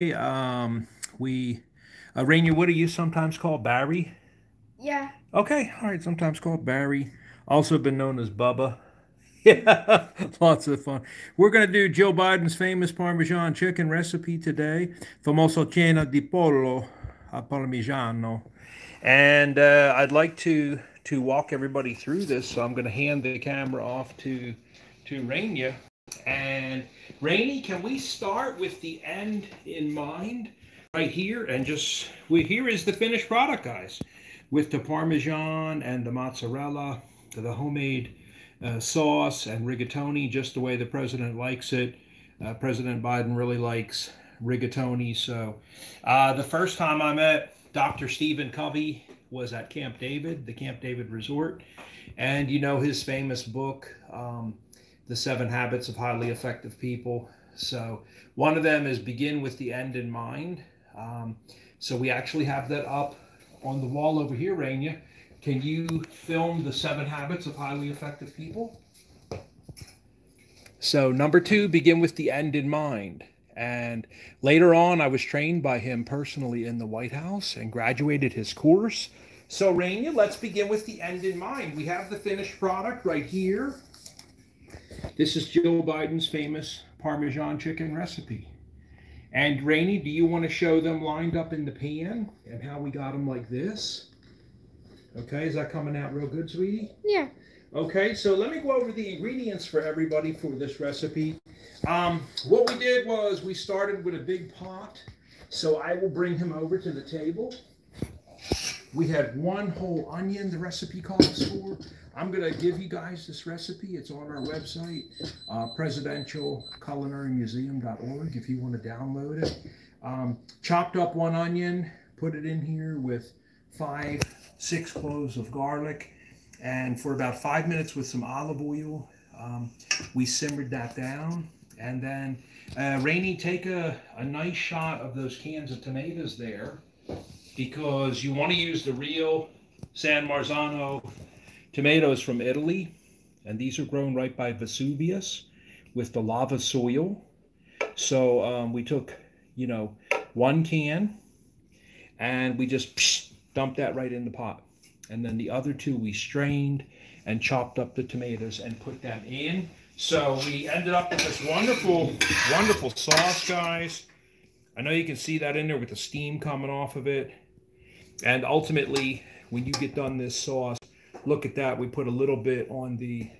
Um, we, uh, Rainier, what are you sometimes called? Barry? Yeah. Okay, all right, sometimes called Barry. Also been known as Bubba. Yeah, lots of fun. We're going to do Joe Biden's famous Parmesan chicken recipe today. Famoso cena di pollo a parmigiano. And uh, I'd like to to walk everybody through this, so I'm going to hand the camera off to to Rainier. And Rainy, can we start with the end in mind right here? And just, we here is the finished product, guys, with the Parmesan and the mozzarella, the homemade uh, sauce and rigatoni, just the way the president likes it. Uh, president Biden really likes rigatoni. So uh, the first time I met Dr. Stephen Covey was at Camp David, the Camp David Resort. And you know his famous book, um, the seven habits of highly effective people. So one of them is begin with the end in mind. Um, so we actually have that up on the wall over here, Rainier. Can you film the seven habits of highly effective people? So number two, begin with the end in mind. And later on, I was trained by him personally in the White House and graduated his course. So Rainier, let's begin with the end in mind. We have the finished product right here. This is Joe Biden's famous Parmesan chicken recipe. And Rainy, do you want to show them lined up in the pan and how we got them like this? Okay, is that coming out real good, sweetie? Yeah. Okay, so let me go over the ingredients for everybody for this recipe. Um, what we did was we started with a big pot. So I will bring him over to the table. We had one whole onion, the recipe calls for. I'm going to give you guys this recipe. It's on our website, uh, presidentialculinarymuseum.org, if you want to download it. Um, chopped up one onion, put it in here with five, six cloves of garlic, and for about five minutes with some olive oil, um, we simmered that down. And then, uh, Rainy, take a, a nice shot of those cans of tomatoes there because you want to use the real San Marzano tomatoes from Italy, and these are grown right by Vesuvius with the lava soil. So um, we took, you know, one can and we just psh, dumped that right in the pot. And then the other two we strained and chopped up the tomatoes and put them in. So we ended up with this wonderful, wonderful sauce, guys. I know you can see that in there with the steam coming off of it. And ultimately, when you get done this sauce, look at that. We put a little bit on the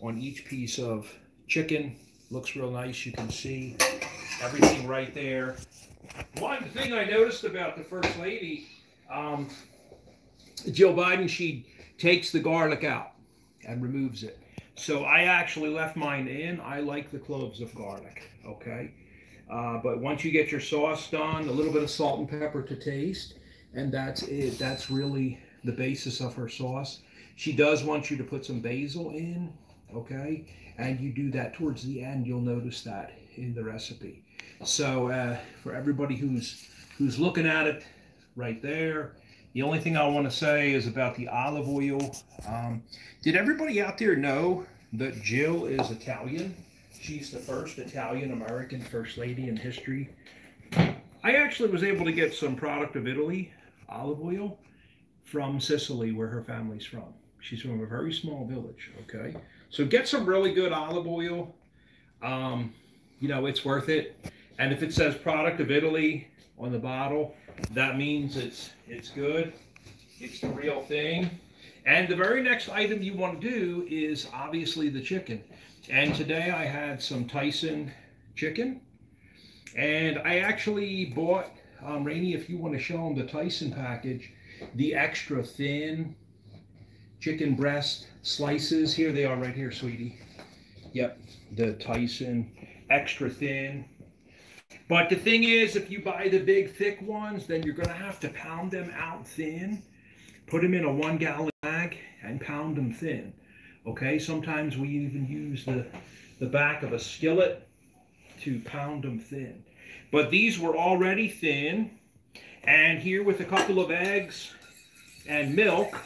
on each piece of chicken. Looks real nice. You can see everything right there. One thing I noticed about the First Lady, um, Jill Biden, she takes the garlic out and removes it. So I actually left mine in. I like the cloves of garlic, okay? Uh, but once you get your sauce done, a little bit of salt and pepper to taste, and that's it. That's really the basis of her sauce. She does want you to put some basil in, okay? And you do that towards the end. You'll notice that in the recipe. So uh, for everybody who's who's looking at it right there, the only thing I want to say is about the olive oil. Um, did everybody out there know that Jill is Italian? She's the first Italian American First Lady in history. I actually was able to get some product of Italy, olive oil, from Sicily, where her family's from. She's from a very small village, okay? So get some really good olive oil. Um, you know, it's worth it. And if it says product of Italy on the bottle, that means it's it's good. It's the real thing. And the very next item you want to do is obviously the chicken. And today I had some Tyson chicken. And I actually bought, um, Rainy, if you want to show them the Tyson package, the extra thin chicken breast slices. Here they are right here, sweetie. Yep, the Tyson extra thin. But the thing is, if you buy the big thick ones, then you're going to have to pound them out thin. Put them in a one gallon bag and pound them thin. Okay, sometimes we even use the, the back of a skillet to pound them thin. But these were already thin. And here with a couple of eggs and milk,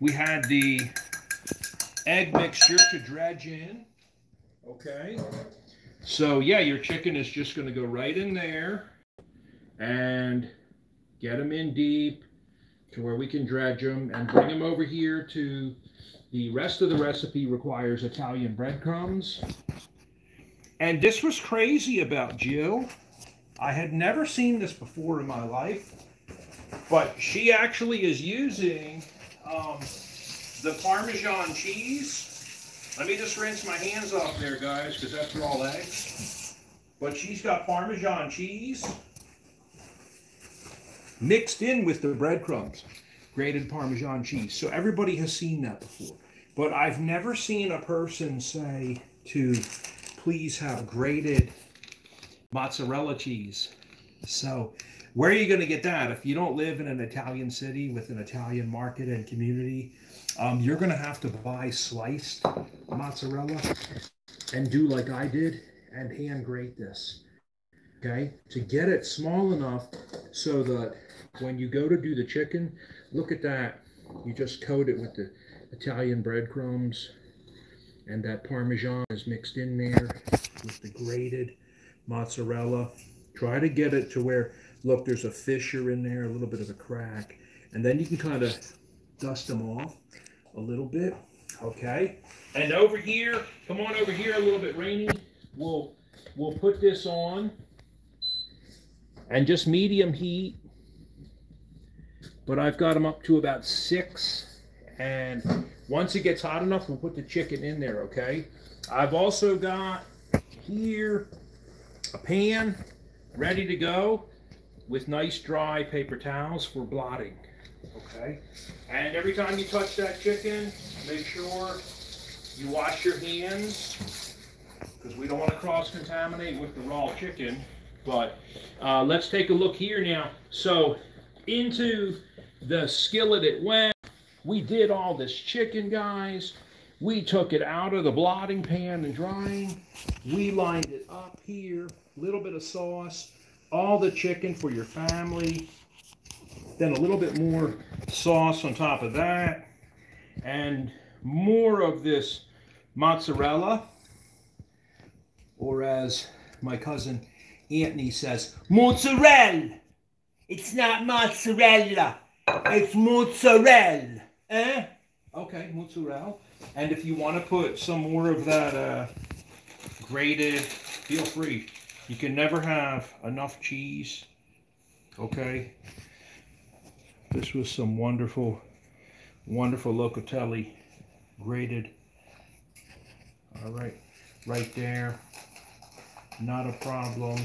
we had the egg mixture to dredge in. Okay. So yeah, your chicken is just going to go right in there and get them in deep to where we can dredge them and bring them over here to the rest of the recipe requires Italian breadcrumbs. And this was crazy about Jill. I had never seen this before in my life, but she actually is using um, the Parmesan cheese. Let me just rinse my hands off there, guys, because that's raw eggs. But she's got Parmesan cheese mixed in with the breadcrumbs, grated Parmesan cheese. So everybody has seen that before. But I've never seen a person say to please have grated mozzarella cheese. So where are you going to get that? If you don't live in an Italian city with an Italian market and community, um, you're going to have to buy sliced mozzarella and do like I did and hand grate this. Okay, to get it small enough so that when you go to do the chicken, look at that. You just coat it with the Italian breadcrumbs and that Parmesan is mixed in there with the grated mozzarella. Try to get it to where, look, there's a fissure in there, a little bit of a crack. And then you can kind of dust them off a little bit, okay? And over here, come on over here a little bit, Rainy. We'll, we'll put this on and just medium heat. But I've got them up to about six. And once it gets hot enough, we'll put the chicken in there, okay? I've also got here a pan ready to go with nice dry paper towels for blotting, okay? And every time you touch that chicken, make sure you wash your hands because we don't want to cross-contaminate with the raw chicken. But uh, let's take a look here now. So into the skillet it went. We did all this chicken, guys. We took it out of the blotting pan and drying. We lined it up here, a little bit of sauce, all the chicken for your family. Then a little bit more sauce on top of that. And more of this mozzarella, or as my cousin Anthony says, mozzarella. It's not mozzarella. It's mozzarella. Eh? Okay, mozzarella. And if you want to put some more of that uh, grated, feel free. You can never have enough cheese. Okay. This was some wonderful, wonderful locatelli grated. All right, right there. Not a problem.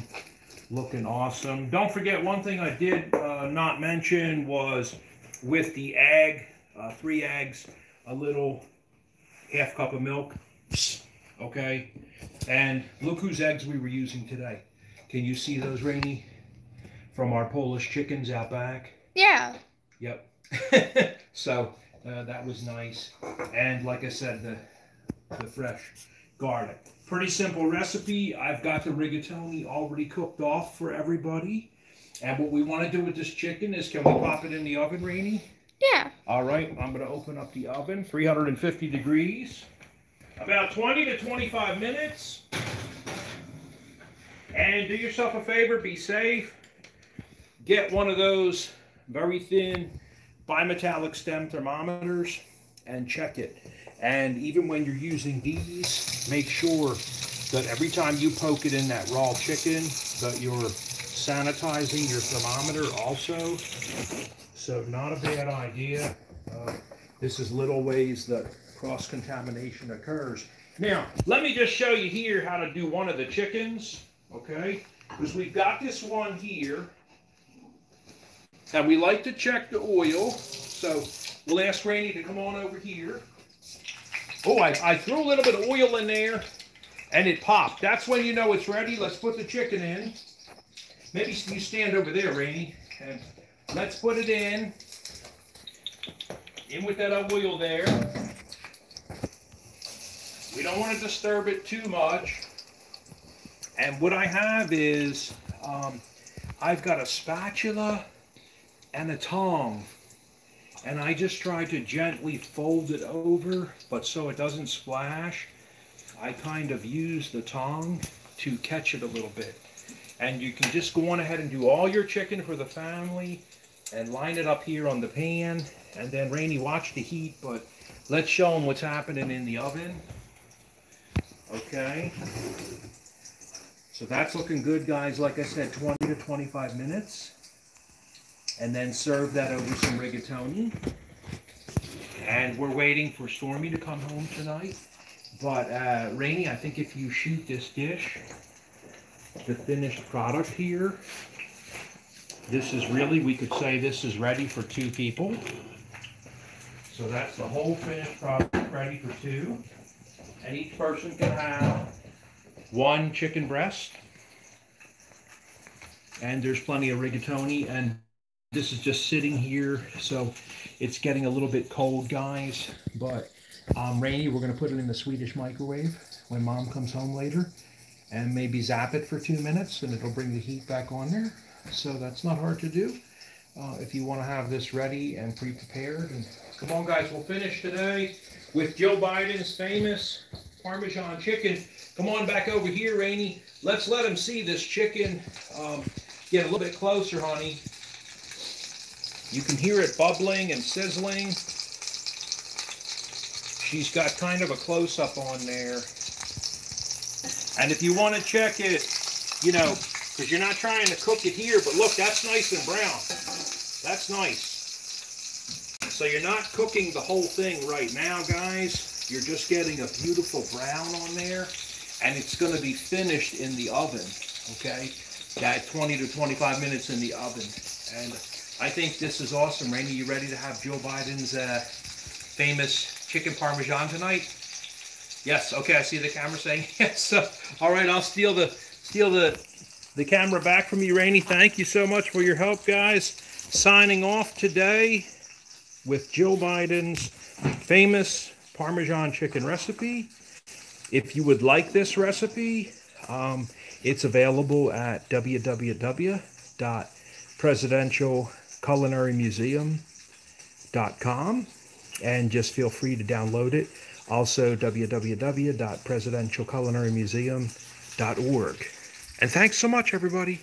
Looking awesome. Don't forget one thing I did uh, not mention was with the egg, uh, three eggs, a little half cup of milk. Okay. And look whose eggs we were using today. Can you see those, Rainy? From our Polish chickens out back? Yeah. Yep. so uh, that was nice. And like I said, the, the fresh garlic. Pretty simple recipe. I've got the rigatoni already cooked off for everybody. And what we want to do with this chicken is, can we pop it in the oven, Rainy? Yeah. All right, I'm going to open up the oven, 350 degrees. About 20 to 25 minutes. And do yourself a favor, be safe. Get one of those very thin bimetallic stem thermometers and check it. And even when you're using these, make sure that every time you poke it in that raw chicken, that you're sanitizing your thermometer also. So not a bad idea. Uh, this is little ways that cross-contamination occurs. Now, let me just show you here how to do one of the chickens, okay? Because we've got this one here. And we like to check the oil. So we'll ask Rainy to come on over here. Oh, I, I threw a little bit of oil in there and it popped. That's when you know it's ready. Let's put the chicken in. Maybe you stand over there, Rainy. And let's put it in. In with that oil there. We don't want to disturb it too much. And what I have is, um, I've got a spatula and a tongue and I just try to gently fold it over, but so it doesn't splash, I kind of use the tongue to catch it a little bit. And you can just go on ahead and do all your chicken for the family and line it up here on the pan. And then Rainey, watch the heat, but let's show them what's happening in the oven. Okay. So that's looking good, guys. Like I said, 20 to 25 minutes. And then serve that over some rigatoni. And we're waiting for Stormy to come home tonight. But uh, I think if you shoot this dish, the finished product here, this is really, we could say this is ready for two people. So that's the whole finished product ready for two. And each person can have one chicken breast. And there's plenty of rigatoni. And this is just sitting here. So it's getting a little bit cold, guys. But um, Rainy, we're going to put it in the Swedish microwave when mom comes home later. And maybe zap it for two minutes and it'll bring the heat back on there. So that's not hard to do. Uh, if you want to have this ready and pre-prepared. And come on, guys, we'll finish today with Joe Biden's famous Parmesan chicken. Come on back over here, Rainy. Let's let him see this chicken. Um, get a little bit closer, honey. You can hear it bubbling and sizzling. She's got kind of a close-up on there. And if you want to check it, you know, because you're not trying to cook it here, but look, that's nice and brown. That's nice. So you're not cooking the whole thing right now, guys. You're just getting a beautiful brown on there. And it's going to be finished in the oven, okay? That 20 to 25 minutes in the oven. And I think this is awesome. Rainy, you ready to have Joe Biden's uh, famous chicken parmesan tonight? Yes. Okay, I see the camera saying yes. all right, I'll steal the steal the the camera back from you, Rainy. Thank you so much for your help, guys. Signing off today with Joe Biden's famous Parmesan chicken recipe. If you would like this recipe, um, it's available at www.presidentialculinarymuseum.com and just feel free to download it. Also, www.presidentialculinarymuseum.org. And thanks so much, everybody.